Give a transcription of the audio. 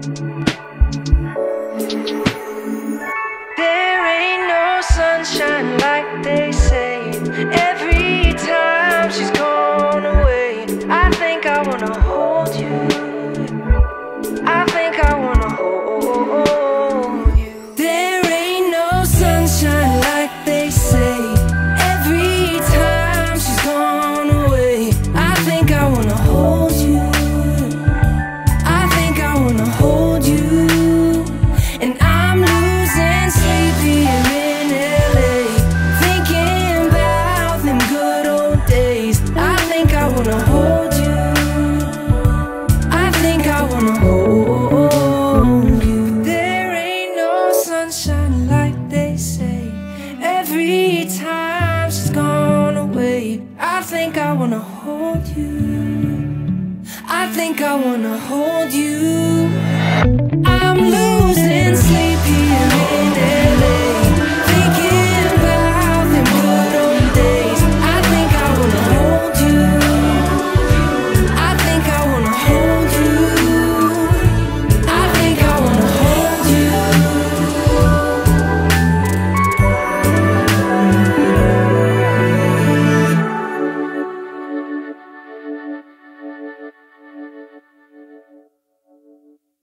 There ain't no sunshine like they say. like they say Every time she's gone away I think I wanna hold you. I think I wanna hold you.